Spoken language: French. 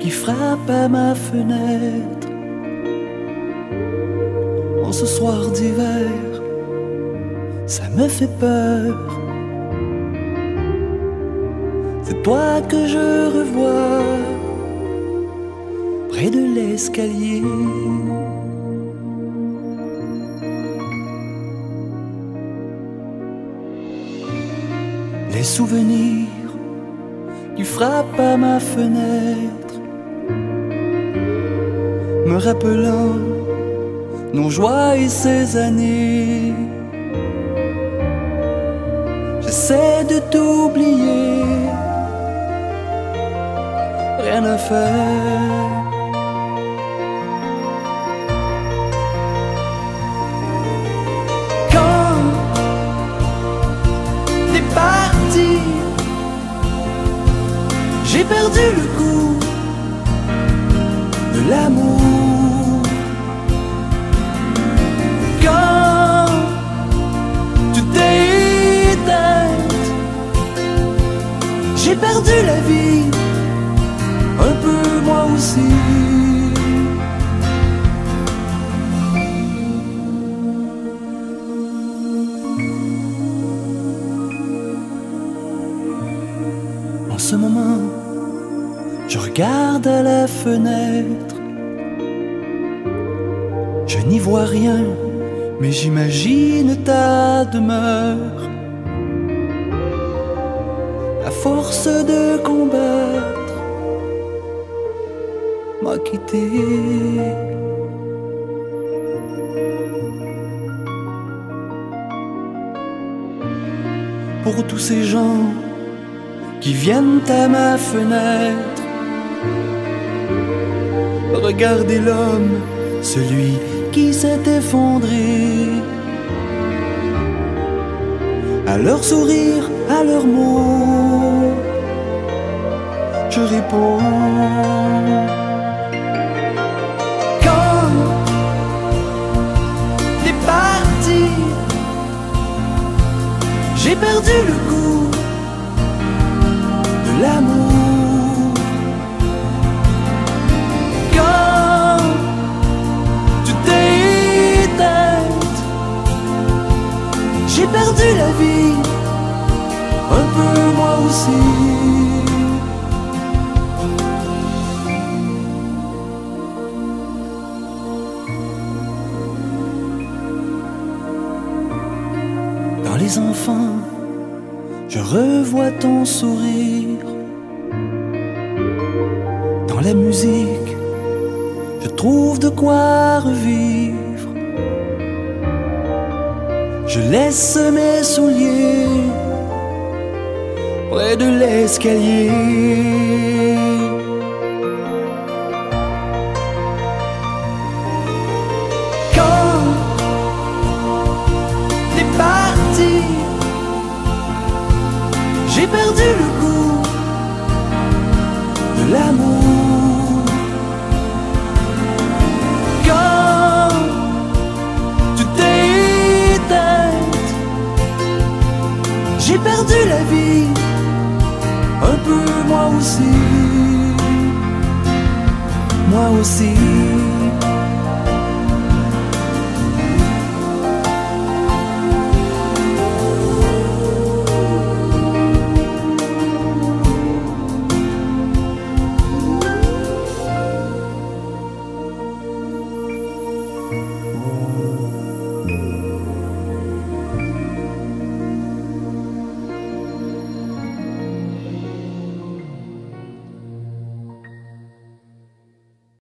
qui frappent à ma fenêtre. En ce soir d'hiver, ça me fait peur. C'est toi que je revois près de l'escalier. Les souvenirs qui frappent à ma fenêtre, me rappelant nos joies et ces années. J'essaie de t'oublier, rien à faire. Quand t'es parti, j'ai perdu le goût j'ai perdu la vie, un peu moi aussi. En ce moment, je regarde à la fenêtre. Je n'y vois rien, mais j'imagine ta demeure. Force de combattre, m'a quitté. Pour tous ces gens qui viennent à ma fenêtre. Regardez l'homme, celui qui s'est effondré. À leur sourire, à leurs mots, je réponds. Quand t'es parti, j'ai perdu le goût de l'amour. Quand tu t'es j'ai perdu la vie, un peu moi aussi. Dans les enfants, je revois ton sourire. Dans la musique, je trouve de quoi revivre. Je laisse mes souliers près de l'escalier. Quand t'es parti, j'ai perdu le goût de l'amour. Aussi. Moi aussi.